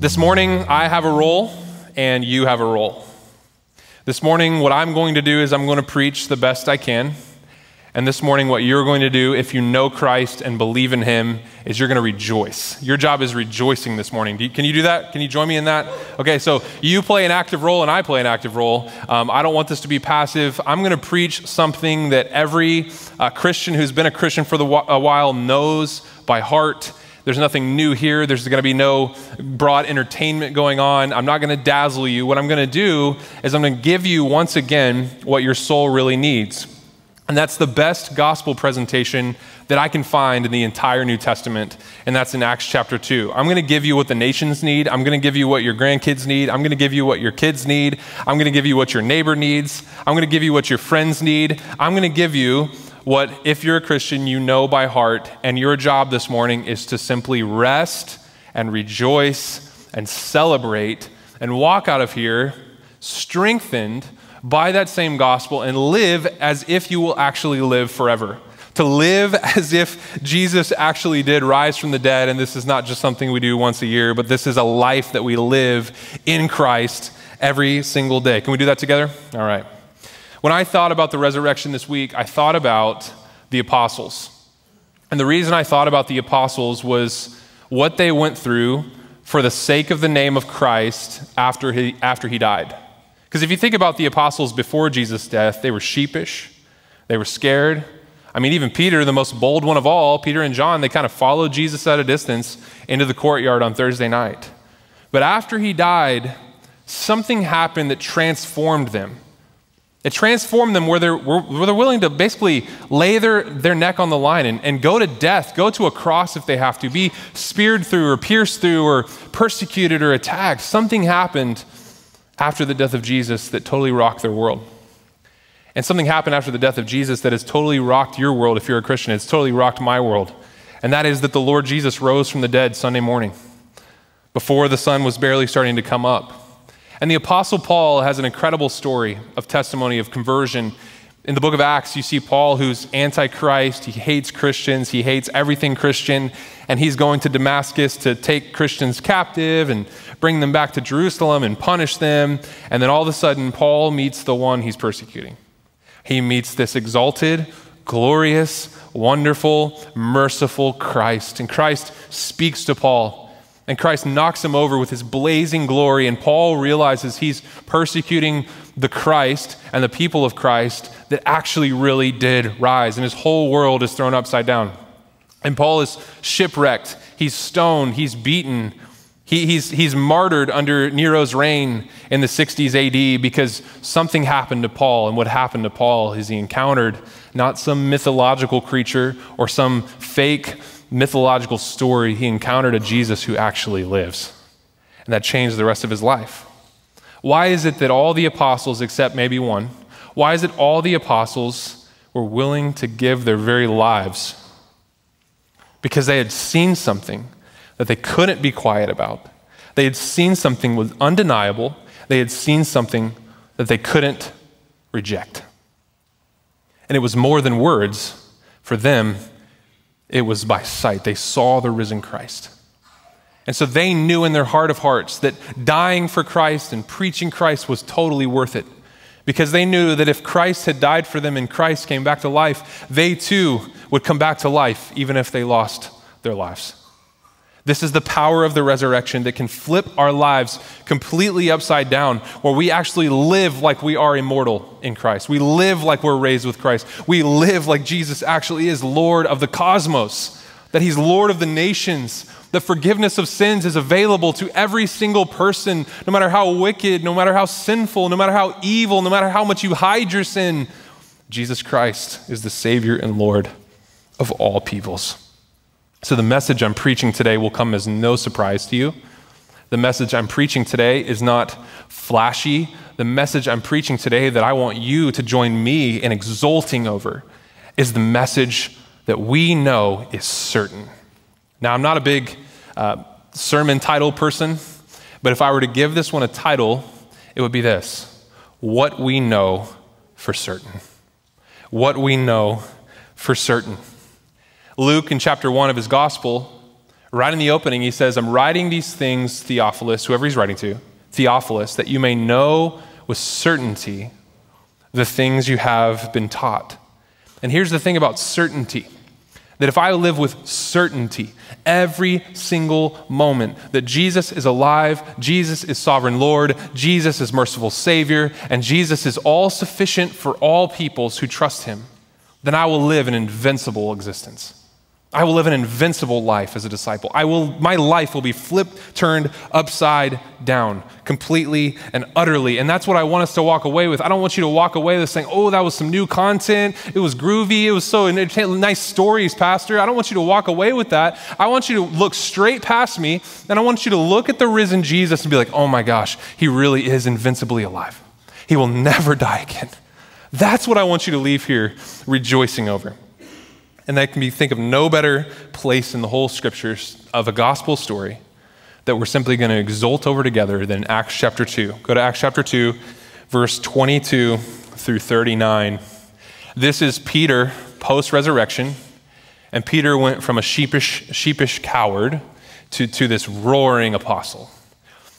This morning, I have a role and you have a role. This morning, what I'm going to do is I'm going to preach the best I can. And this morning, what you're going to do, if you know Christ and believe in Him, is you're going to rejoice. Your job is rejoicing this morning. You, can you do that? Can you join me in that? Okay, so you play an active role and I play an active role. Um, I don't want this to be passive. I'm going to preach something that every uh, Christian who's been a Christian for the, a while knows by heart. There's nothing new here. There's going to be no broad entertainment going on. I'm not going to dazzle you. What I'm going to do is I'm going to give you once again what your soul really needs. And that's the best gospel presentation that I can find in the entire New Testament, and that's in Acts chapter 2. I'm going to give you what the nations need. I'm going to give you what your grandkids need. I'm going to give you what your kids need. I'm going to give you what your neighbor needs. I'm going to give you what your friends need. I'm going to give you what, if you're a Christian, you know by heart, and your job this morning is to simply rest and rejoice and celebrate and walk out of here strengthened by that same gospel and live as if you will actually live forever. To live as if Jesus actually did rise from the dead, and this is not just something we do once a year, but this is a life that we live in Christ every single day. Can we do that together? All right. When I thought about the resurrection this week, I thought about the apostles. And the reason I thought about the apostles was what they went through for the sake of the name of Christ after he, after he died. Because if you think about the apostles before Jesus' death, they were sheepish, they were scared. I mean, even Peter, the most bold one of all, Peter and John, they kind of followed Jesus at a distance into the courtyard on Thursday night. But after he died, something happened that transformed them. It transformed them where they're, where they're willing to basically lay their, their neck on the line and, and go to death, go to a cross if they have to, be speared through or pierced through or persecuted or attacked. Something happened after the death of Jesus that totally rocked their world. And something happened after the death of Jesus that has totally rocked your world if you're a Christian. It's totally rocked my world. And that is that the Lord Jesus rose from the dead Sunday morning before the sun was barely starting to come up. And the Apostle Paul has an incredible story of testimony of conversion in the book of Acts, you see Paul, who's antichrist. He hates Christians. He hates everything Christian. And he's going to Damascus to take Christians captive and bring them back to Jerusalem and punish them. And then all of a sudden, Paul meets the one he's persecuting. He meets this exalted, glorious, wonderful, merciful Christ. And Christ speaks to Paul. And Christ knocks him over with his blazing glory. And Paul realizes he's persecuting the Christ and the people of Christ that actually really did rise. And his whole world is thrown upside down. And Paul is shipwrecked. He's stoned. He's beaten. He, he's, he's martyred under Nero's reign in the 60s AD because something happened to Paul. And what happened to Paul is he encountered not some mythological creature or some fake mythological story, he encountered a Jesus who actually lives. And that changed the rest of his life. Why is it that all the apostles, except maybe one, why is it all the apostles were willing to give their very lives? Because they had seen something that they couldn't be quiet about. They had seen something was undeniable. They had seen something that they couldn't reject. And it was more than words for them, it was by sight. They saw the risen Christ. And so they knew in their heart of hearts that dying for Christ and preaching Christ was totally worth it. Because they knew that if Christ had died for them and Christ came back to life, they too would come back to life, even if they lost their lives. This is the power of the resurrection that can flip our lives completely upside down, where we actually live like we are immortal in Christ. We live like we're raised with Christ. We live like Jesus actually is Lord of the cosmos, that He's Lord of the nations. The forgiveness of sins is available to every single person, no matter how wicked, no matter how sinful, no matter how evil, no matter how much you hide your sin. Jesus Christ is the Savior and Lord of all peoples. So, the message I'm preaching today will come as no surprise to you. The message I'm preaching today is not flashy. The message I'm preaching today that I want you to join me in exulting over is the message that we know is certain. Now, I'm not a big uh, sermon title person, but if I were to give this one a title, it would be this What We Know for Certain. What We Know for Certain. Luke, in chapter 1 of his gospel, Right in the opening, he says, I'm writing these things, Theophilus, whoever he's writing to, Theophilus, that you may know with certainty the things you have been taught. And here's the thing about certainty that if I live with certainty every single moment that Jesus is alive, Jesus is sovereign Lord, Jesus is merciful Savior, and Jesus is all sufficient for all peoples who trust Him, then I will live an invincible existence. I will live an invincible life as a disciple. I will, my life will be flipped, turned upside down, completely and utterly. And that's what I want us to walk away with. I don't want you to walk away with saying, oh, that was some new content. It was groovy. It was so nice stories, Pastor. I don't want you to walk away with that. I want you to look straight past me, and I want you to look at the risen Jesus and be like, oh my gosh, he really is invincibly alive. He will never die again. That's what I want you to leave here rejoicing over. And I can be, think of no better place in the whole scriptures of a gospel story that we're simply going to exult over together than Acts chapter 2. Go to Acts chapter 2, verse 22 through 39. This is Peter post resurrection, and Peter went from a sheepish, sheepish coward to, to this roaring apostle.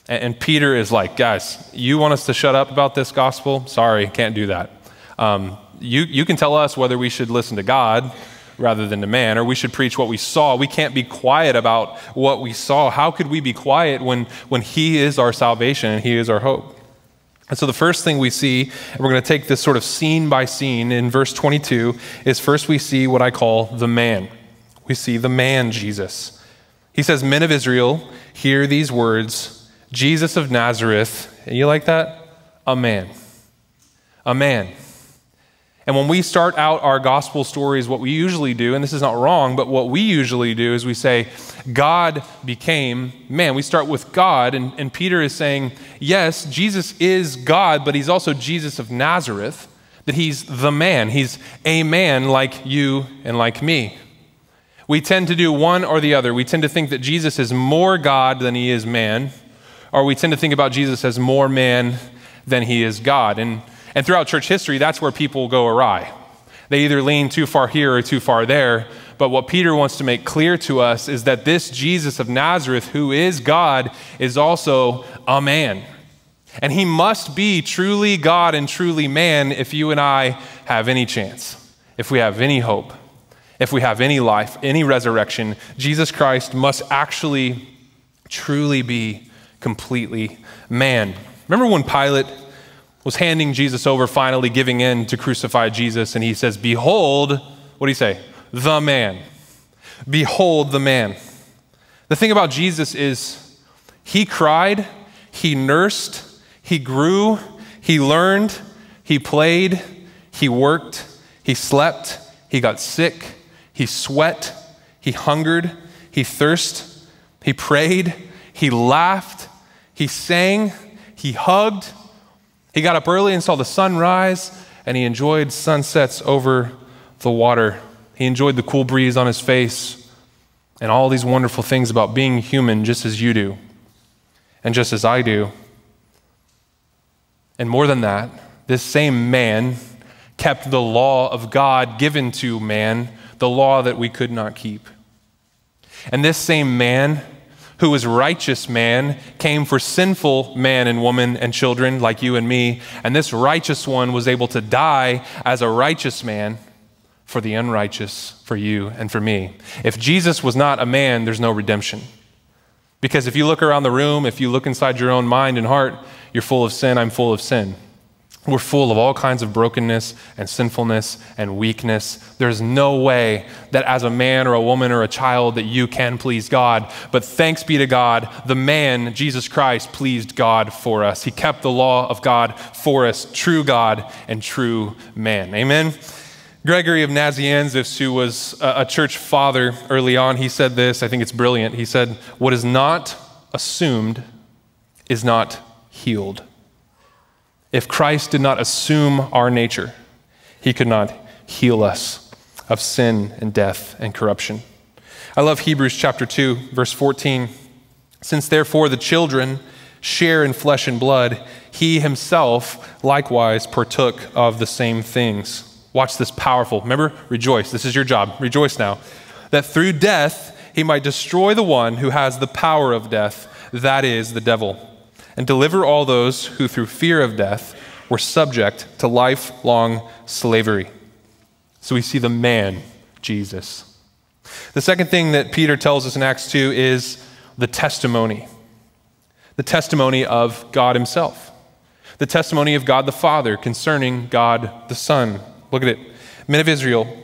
And, and Peter is like, guys, you want us to shut up about this gospel? Sorry, can't do that. Um, you, you can tell us whether we should listen to God rather than to man, or we should preach what we saw. We can't be quiet about what we saw. How could we be quiet when, when He is our salvation and He is our hope? And so the first thing we see, and we're going to take this sort of scene by scene in verse 22, is first we see what I call the man. We see the man, Jesus. He says, Men of Israel, hear these words Jesus of Nazareth. And you like that? A man. A man. And when we start out our gospel stories, what we usually do, and this is not wrong, but what we usually do is we say, God became man. We start with God, and, and Peter is saying, yes, Jesus is God, but he's also Jesus of Nazareth, that he's the man. He's a man like you and like me. We tend to do one or the other. We tend to think that Jesus is more God than he is man, or we tend to think about Jesus as more man than he is God. And and throughout church history, that's where people go awry. They either lean too far here or too far there. But what Peter wants to make clear to us is that this Jesus of Nazareth, who is God, is also a man. And he must be truly God and truly man if you and I have any chance, if we have any hope, if we have any life, any resurrection. Jesus Christ must actually, truly be completely man. Remember when Pilate was handing Jesus over, finally giving in to crucify Jesus, and he says, Behold, what do you say? The man. Behold the man. The thing about Jesus is he cried, he nursed, he grew, he learned, he played, he worked, he slept, he got sick, he sweat, he hungered, he thirsted, he prayed, he laughed, he sang, he hugged, he got up early and saw the sun rise, and he enjoyed sunsets over the water. He enjoyed the cool breeze on his face and all these wonderful things about being human, just as you do, and just as I do. And more than that, this same man kept the law of God given to man, the law that we could not keep. And this same man who was righteous man, came for sinful man and woman and children like you and me. And this righteous one was able to die as a righteous man for the unrighteous, for you and for me. If Jesus was not a man, there's no redemption. Because if you look around the room, if you look inside your own mind and heart, you're full of sin, I'm full of sin. We're full of all kinds of brokenness and sinfulness and weakness. There's no way that as a man or a woman or a child that you can please God. But thanks be to God, the man, Jesus Christ, pleased God for us. He kept the law of God for us, true God and true man. Amen. Gregory of Nazianzus, who was a church father early on, he said this. I think it's brilliant. He said, What is not assumed is not healed. If Christ did not assume our nature, he could not heal us of sin and death and corruption. I love Hebrews chapter 2, verse 14. Since therefore the children share in flesh and blood, he himself likewise partook of the same things. Watch this powerful. Remember, rejoice. This is your job. Rejoice now. That through death, he might destroy the one who has the power of death, that is, the devil, and deliver all those who through fear of death were subject to lifelong slavery. So we see the man, Jesus. The second thing that Peter tells us in Acts 2 is the testimony the testimony of God Himself, the testimony of God the Father concerning God the Son. Look at it. Men of Israel,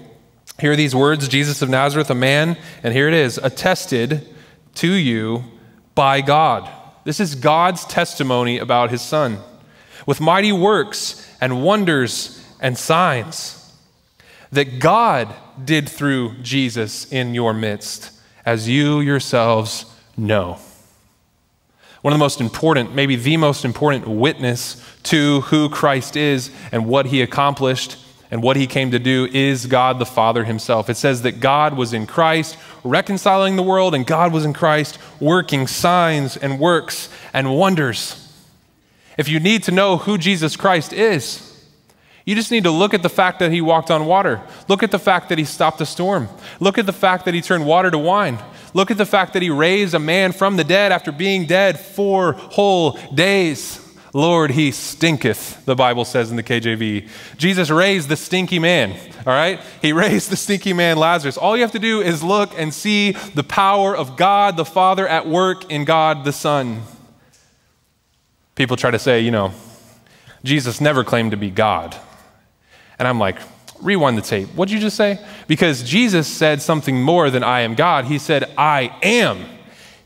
hear these words Jesus of Nazareth, a man, and here it is, attested to you by God. This is God's testimony about His Son with mighty works and wonders and signs that God did through Jesus in your midst, as you yourselves know. One of the most important, maybe the most important witness to who Christ is and what he accomplished and what he came to do is God the Father himself. It says that God was in Christ reconciling the world, and God was in Christ working signs and works and wonders. If you need to know who Jesus Christ is, you just need to look at the fact that he walked on water. Look at the fact that he stopped a storm. Look at the fact that he turned water to wine. Look at the fact that he raised a man from the dead after being dead four whole days. Lord, he stinketh, the Bible says in the KJV. Jesus raised the stinky man, all right? He raised the stinky man, Lazarus. All you have to do is look and see the power of God the Father at work in God the Son. People try to say, you know, Jesus never claimed to be God. And I'm like, rewind the tape. What'd you just say? Because Jesus said something more than I am God. He said, I am.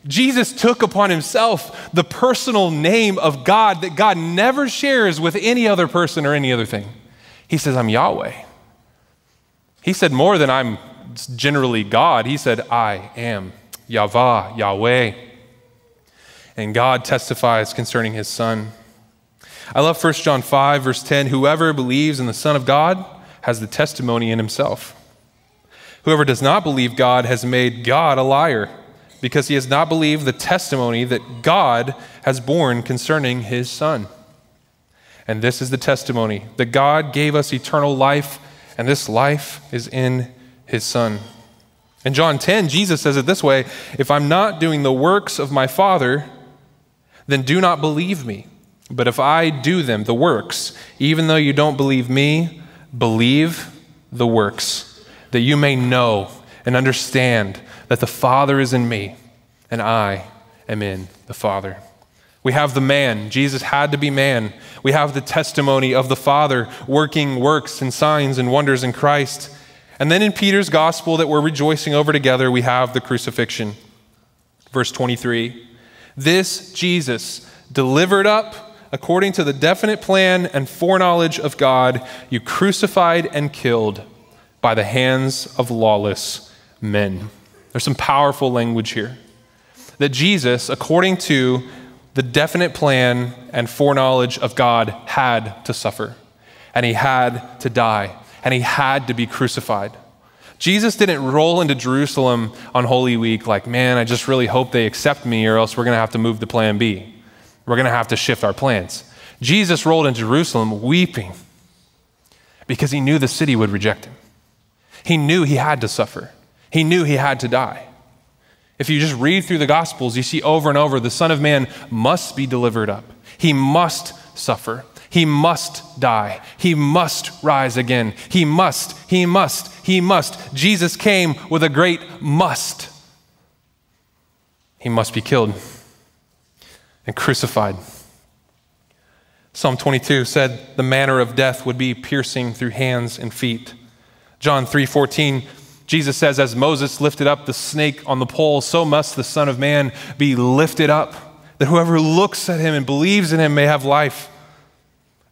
Jesus took upon himself the personal name of God that God never shares with any other person or any other thing. He says, I'm Yahweh. He said more than I'm generally God. He said, I am Yahweh, Yahweh. And God testifies concerning his son. I love 1 John 5, verse 10 Whoever believes in the Son of God has the testimony in himself. Whoever does not believe God has made God a liar, because he has not believed the testimony that God has borne concerning his Son. And this is the testimony that God gave us eternal life, and this life is in his Son. In John 10, Jesus says it this way If I'm not doing the works of my Father, then do not believe me. But if I do them, the works, even though you don't believe me, believe the works, that you may know and understand that the Father is in me and I am in the Father. We have the man. Jesus had to be man. We have the testimony of the Father working works and signs and wonders in Christ. And then in Peter's gospel that we're rejoicing over together, we have the crucifixion. Verse 23 This Jesus delivered up according to the definite plan and foreknowledge of God, you crucified and killed by the hands of lawless men. There's some powerful language here. That Jesus, according to the definite plan and foreknowledge of God, had to suffer, and he had to die, and he had to be crucified. Jesus didn't roll into Jerusalem on Holy Week like, man, I just really hope they accept me, or else we're going to have to move to plan B. We're going to have to shift our plans. Jesus rolled in Jerusalem weeping because he knew the city would reject him. He knew he had to suffer, he knew he had to die. If you just read through the Gospels, you see over and over the Son of Man must be delivered up. He must suffer. He must die. He must rise again. He must, he must, he must. Jesus came with a great must. He must be killed and crucified. Psalm 22 said the manner of death would be piercing through hands and feet. John 3:14 Jesus says as Moses lifted up the snake on the pole so must the son of man be lifted up that whoever looks at him and believes in him may have life.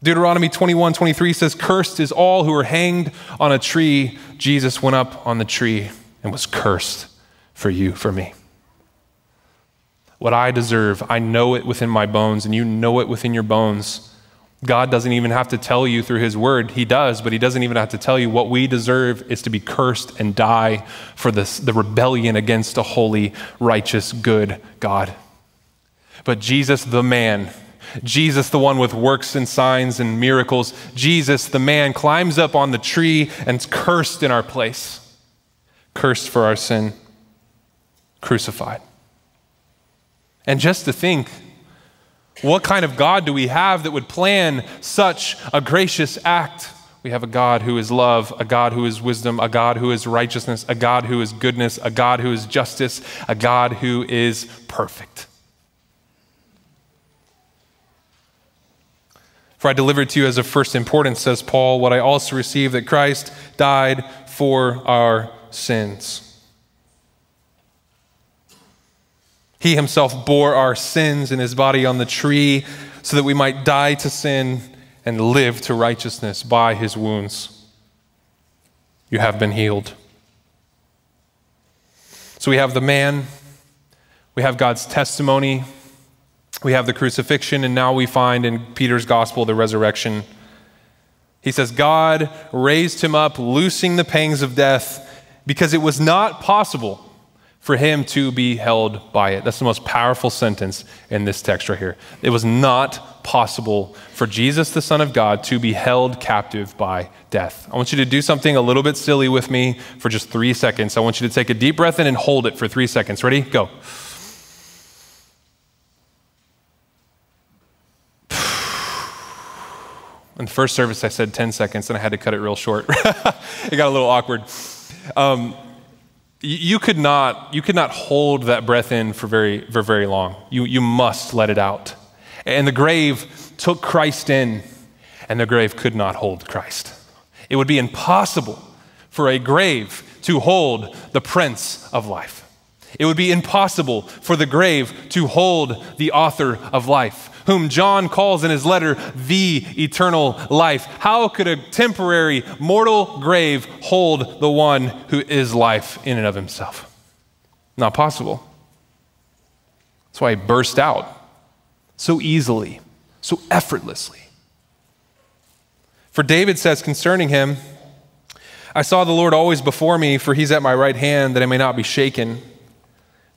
Deuteronomy 21 23 says, Cursed is all who are hanged on a tree. Jesus went up on the tree and was cursed for you, for me what I deserve. I know it within my bones, and you know it within your bones. God doesn't even have to tell you through His Word. He does, but He doesn't even have to tell you what we deserve is to be cursed and die for this, the rebellion against a holy, righteous, good God. But Jesus, the man, Jesus, the one with works and signs and miracles, Jesus, the man, climbs up on the tree and is cursed in our place, cursed for our sin. crucified. And just to think, what kind of God do we have that would plan such a gracious act? We have a God who is love, a God who is wisdom, a God who is righteousness, a God who is goodness, a God who is justice, a God who is perfect. For I delivered to you as of first importance, says Paul, what I also received that Christ died for our sins. He himself bore our sins in his body on the tree so that we might die to sin and live to righteousness by his wounds. You have been healed. So we have the man, we have God's testimony, we have the crucifixion, and now we find in Peter's gospel the resurrection. He says, God raised him up, loosing the pangs of death, because it was not possible for him to be held by it. That's the most powerful sentence in this text right here. It was not possible for Jesus, the Son of God, to be held captive by death. I want you to do something a little bit silly with me for just three seconds. I want you to take a deep breath in and hold it for three seconds. Ready? Go. In the first service, I said 10 seconds and I had to cut it real short. it got a little awkward. Um, you could not, you could not hold that breath in for very, for very long. You, you must let it out. And the grave took Christ in, and the grave could not hold Christ. It would be impossible for a grave to hold the Prince of Life. It would be impossible for the grave to hold the author of life whom John calls in his letter the eternal life. How could a temporary mortal grave hold the one who is life in and of himself? Not possible. That's why he burst out so easily, so effortlessly. For David says concerning him, I saw the Lord always before me, for he's at my right hand, that I may not be shaken.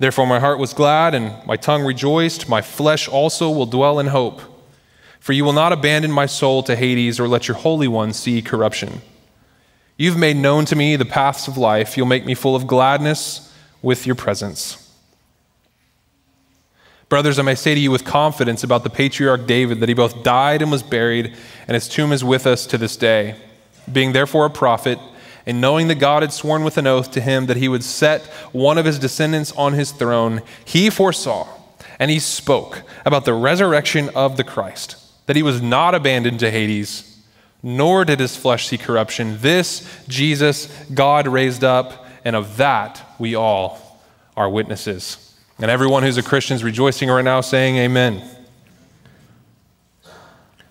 Therefore, my heart was glad and my tongue rejoiced. My flesh also will dwell in hope. For you will not abandon my soul to Hades or let your Holy One see corruption. You've made known to me the paths of life. You'll make me full of gladness with your presence. Brothers, I may say to you with confidence about the patriarch David that he both died and was buried, and his tomb is with us to this day. Being therefore a prophet, and knowing that God had sworn with an oath to him that he would set one of his descendants on his throne, he foresaw and he spoke about the resurrection of the Christ, that he was not abandoned to Hades, nor did his flesh see corruption. This Jesus God raised up, and of that we all are witnesses. And everyone who's a Christian is rejoicing right now, saying, Amen.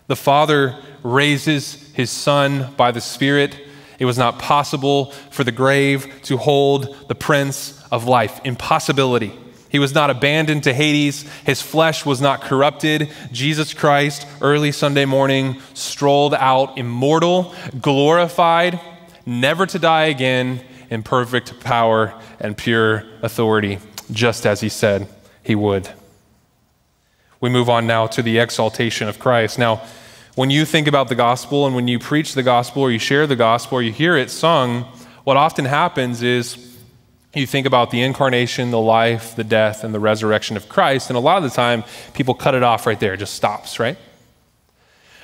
The Father raises his Son by the Spirit it was not possible for the grave to hold the Prince of Life. Impossibility. He was not abandoned to Hades. His flesh was not corrupted. Jesus Christ, early Sunday morning, strolled out immortal, glorified, never to die again, in perfect power and pure authority, just as he said he would. We move on now to the exaltation of Christ. Now, when you think about the gospel and when you preach the gospel or you share the gospel or you hear it sung, what often happens is you think about the incarnation, the life, the death, and the resurrection of Christ, and a lot of the time people cut it off right there, it just stops, right?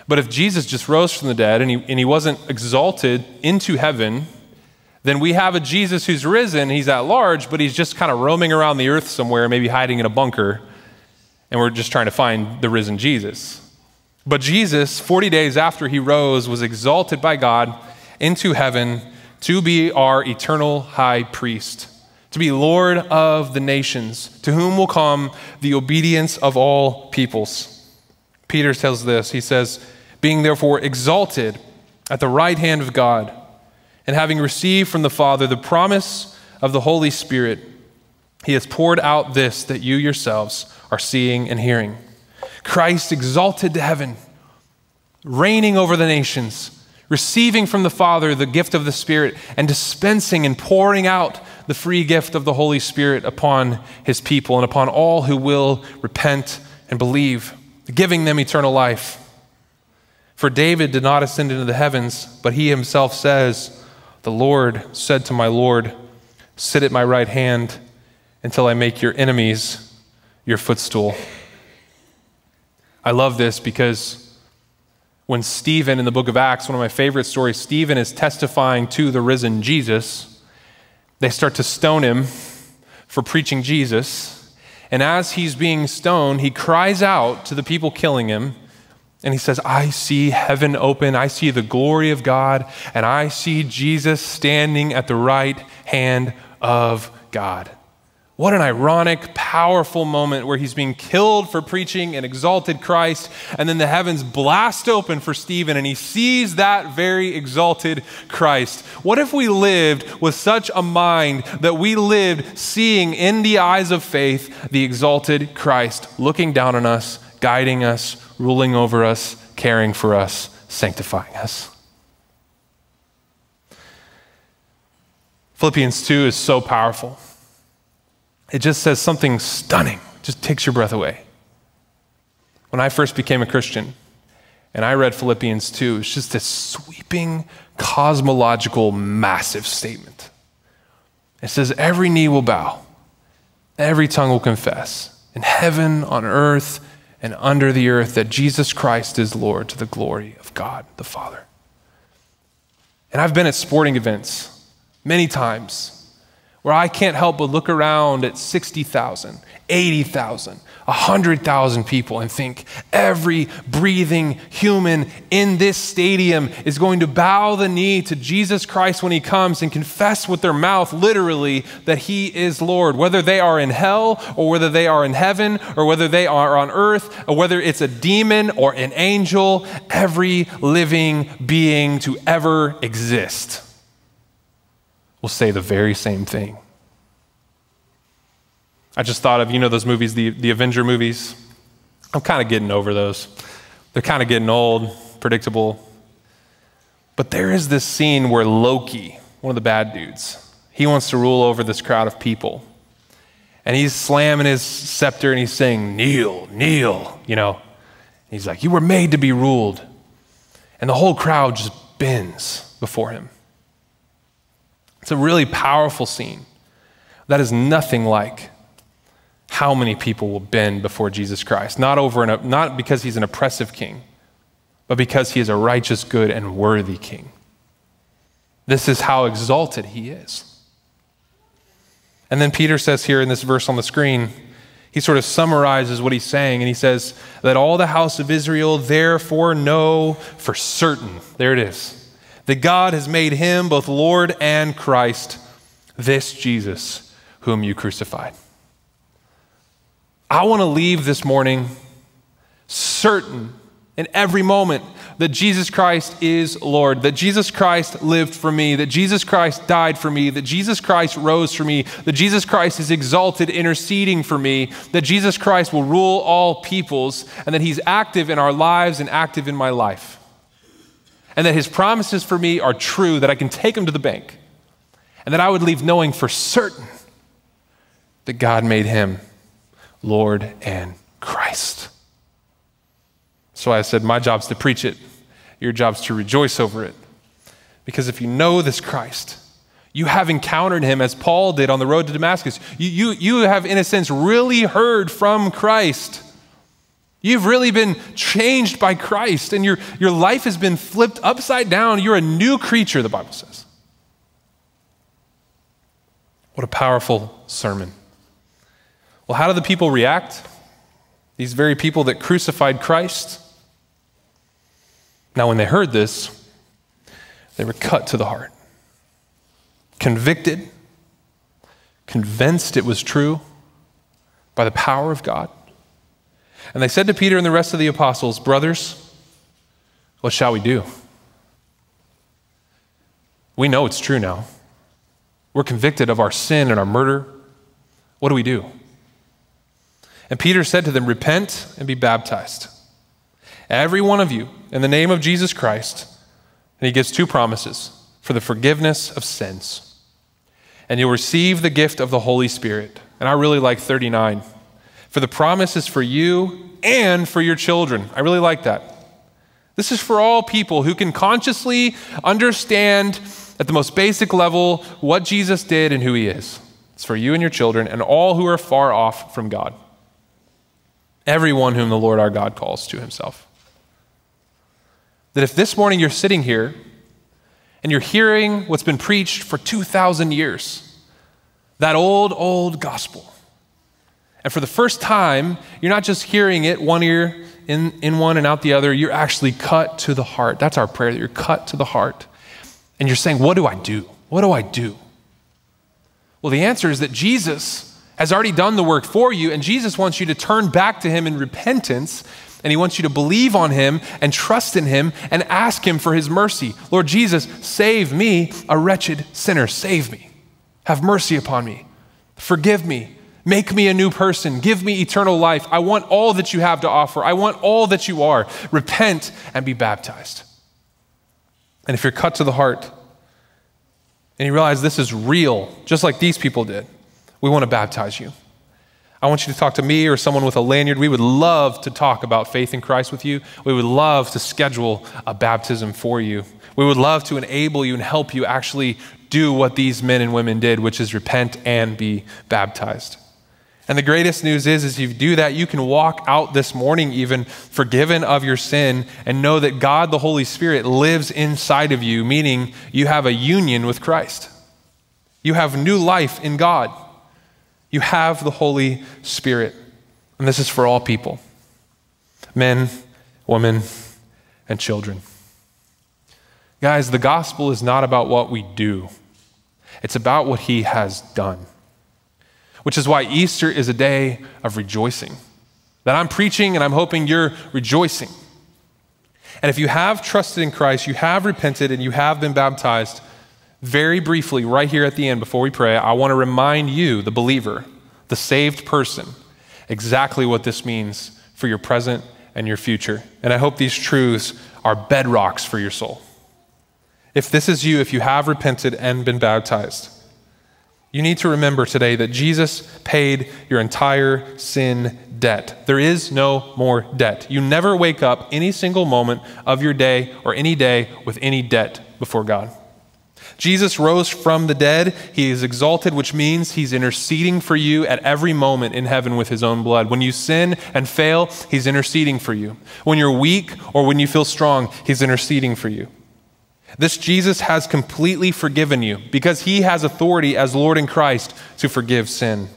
But if Jesus just rose from the dead and he, and he wasn't exalted into heaven, then we have a Jesus who's risen, he's at large, but he's just kind of roaming around the earth somewhere, maybe hiding in a bunker, and we're just trying to find the risen Jesus. But Jesus, 40 days after he rose, was exalted by God into heaven to be our eternal high priest, to be Lord of the nations, to whom will come the obedience of all peoples. Peter tells this. He says, Being therefore exalted at the right hand of God, and having received from the Father the promise of the Holy Spirit, he has poured out this that you yourselves are seeing and hearing. Christ exalted to heaven, reigning over the nations, receiving from the Father the gift of the Spirit, and dispensing and pouring out the free gift of the Holy Spirit upon his people and upon all who will repent and believe, giving them eternal life. For David did not ascend into the heavens, but he himself says, The Lord said to my Lord, Sit at my right hand until I make your enemies your footstool. I love this because when Stephen in the book of Acts, one of my favorite stories, Stephen is testifying to the risen Jesus, they start to stone him for preaching Jesus. And as he's being stoned, he cries out to the people killing him and he says, I see heaven open, I see the glory of God, and I see Jesus standing at the right hand of God. What an ironic, powerful moment where he's being killed for preaching an exalted Christ, and then the heavens blast open for Stephen, and he sees that very exalted Christ. What if we lived with such a mind that we lived seeing in the eyes of faith the exalted Christ looking down on us, guiding us, ruling over us, caring for us, sanctifying us? Philippians 2 is so powerful it just says something stunning, just takes your breath away. When I first became a Christian and I read Philippians 2, it's just this sweeping, cosmological, massive statement. It says, Every knee will bow, every tongue will confess, in heaven, on earth, and under the earth, that Jesus Christ is Lord to the glory of God the Father. And I've been at sporting events many times where I can't help but look around at 60,000, 80,000, 100,000 people and think every breathing human in this stadium is going to bow the knee to Jesus Christ when he comes and confess with their mouth, literally, that he is Lord. Whether they are in hell or whether they are in heaven or whether they are on earth or whether it's a demon or an angel, every living being to ever exist will say the very same thing. I just thought of, you know, those movies, the, the Avenger movies? I'm kind of getting over those. They're kind of getting old, predictable. But there is this scene where Loki, one of the bad dudes, he wants to rule over this crowd of people. And he's slamming his scepter and he's saying, Kneel, kneel, you know. He's like, You were made to be ruled. And the whole crowd just bends before him. It's a really powerful scene. That is nothing like how many people will bend before Jesus Christ. Not, over an, not because he's an oppressive king, but because he is a righteous, good, and worthy king. This is how exalted he is. And then Peter says here in this verse on the screen, he sort of summarizes what he's saying, and he says that all the house of Israel therefore know for certain, there it is, that God has made him both Lord and Christ, this Jesus whom you crucified. I want to leave this morning certain in every moment that Jesus Christ is Lord, that Jesus Christ lived for me, that Jesus Christ died for me, that Jesus Christ rose for me, that Jesus Christ is exalted, interceding for me, that Jesus Christ will rule all peoples, and that He's active in our lives and active in my life and that his promises for me are true, that I can take them to the bank, and that I would leave knowing for certain that God made him Lord and Christ. So I said, My job's to preach it, your job's to rejoice over it. Because if you know this Christ, you have encountered him as Paul did on the road to Damascus. You, you, you have, in a sense, really heard from Christ. You've really been changed by Christ, and your, your life has been flipped upside down. You're a new creature, the Bible says. What a powerful sermon. Well, how do the people react? These very people that crucified Christ? Now, when they heard this, they were cut to the heart, convicted, convinced it was true by the power of God. And they said to Peter and the rest of the apostles, Brothers, what shall we do? We know it's true now. We're convicted of our sin and our murder. What do we do? And Peter said to them, Repent and be baptized. Every one of you, in the name of Jesus Christ. And he gives two promises for the forgiveness of sins. And you'll receive the gift of the Holy Spirit. And I really like 39. For the promise is for you and for your children. I really like that. This is for all people who can consciously understand at the most basic level what Jesus did and who he is. It's for you and your children and all who are far off from God. Everyone whom the Lord our God calls to himself. That if this morning you're sitting here and you're hearing what's been preached for 2,000 years, that old, old gospel, and for the first time, you're not just hearing it one ear in, in one and out the other, you're actually cut to the heart. That's our prayer, that you're cut to the heart. And you're saying, What do I do? What do I do? Well, the answer is that Jesus has already done the work for you, and Jesus wants you to turn back to Him in repentance, and He wants you to believe on Him and trust in Him and ask Him for His mercy. Lord Jesus, save me, a wretched sinner. Save me. Have mercy upon me. Forgive me. Make me a new person. Give me eternal life. I want all that you have to offer. I want all that you are. Repent and be baptized. And if you're cut to the heart and you realize this is real, just like these people did, we want to baptize you. I want you to talk to me or someone with a lanyard. We would love to talk about faith in Christ with you. We would love to schedule a baptism for you. We would love to enable you and help you actually do what these men and women did, which is repent and be baptized. And the greatest news is, as you do that, you can walk out this morning even forgiven of your sin and know that God, the Holy Spirit, lives inside of you, meaning you have a union with Christ. You have new life in God. You have the Holy Spirit. And this is for all people men, women, and children. Guys, the gospel is not about what we do, it's about what He has done which is why Easter is a day of rejoicing. That I'm preaching and I'm hoping you're rejoicing. And if you have trusted in Christ, you have repented, and you have been baptized, very briefly, right here at the end before we pray, I want to remind you, the believer, the saved person, exactly what this means for your present and your future. And I hope these truths are bedrocks for your soul. If this is you, if you have repented and been baptized, you need to remember today that Jesus paid your entire sin debt. There is no more debt. You never wake up any single moment of your day or any day with any debt before God. Jesus rose from the dead. He is exalted, which means he's interceding for you at every moment in heaven with his own blood. When you sin and fail, he's interceding for you. When you're weak or when you feel strong, he's interceding for you. This Jesus has completely forgiven you because he has authority as Lord in Christ to forgive sin.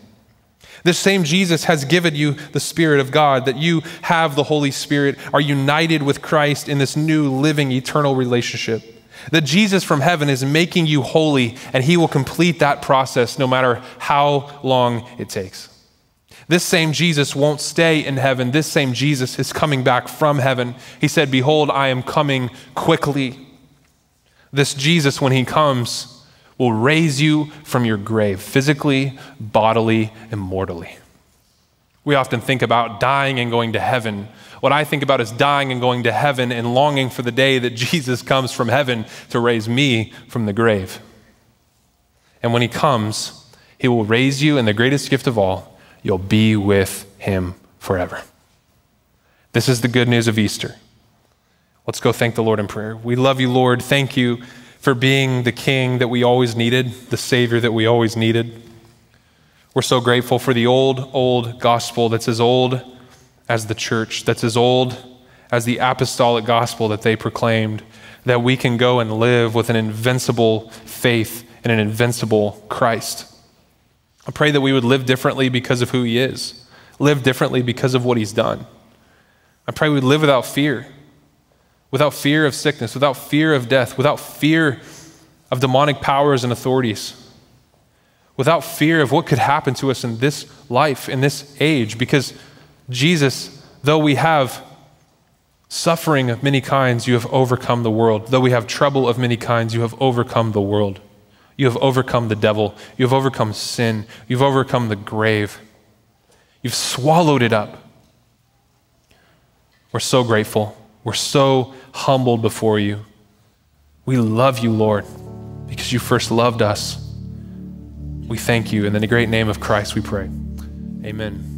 This same Jesus has given you the Spirit of God, that you have the Holy Spirit, are united with Christ in this new, living, eternal relationship. That Jesus from heaven is making you holy, and he will complete that process no matter how long it takes. This same Jesus won't stay in heaven. This same Jesus is coming back from heaven. He said, Behold, I am coming quickly. This Jesus, when he comes, will raise you from your grave, physically, bodily, and mortally. We often think about dying and going to heaven. What I think about is dying and going to heaven and longing for the day that Jesus comes from heaven to raise me from the grave. And when he comes, he will raise you, and the greatest gift of all, you'll be with him forever. This is the good news of Easter. Let's go thank the Lord in prayer. We love you, Lord. Thank you for being the King that we always needed, the Savior that we always needed. We're so grateful for the old, old gospel that's as old as the church, that's as old as the apostolic gospel that they proclaimed, that we can go and live with an invincible faith in an invincible Christ. I pray that we would live differently because of who He is, live differently because of what He's done. I pray we'd live without fear without fear of sickness, without fear of death, without fear of demonic powers and authorities, without fear of what could happen to us in this life, in this age, because Jesus, though we have suffering of many kinds, you have overcome the world. Though we have trouble of many kinds, you have overcome the world. You have overcome the devil. You have overcome sin. You've overcome the grave. You've swallowed it up. We're so grateful. We're so humbled before you. We love you, Lord, because you first loved us. We thank you. And in the great name of Christ, we pray. Amen.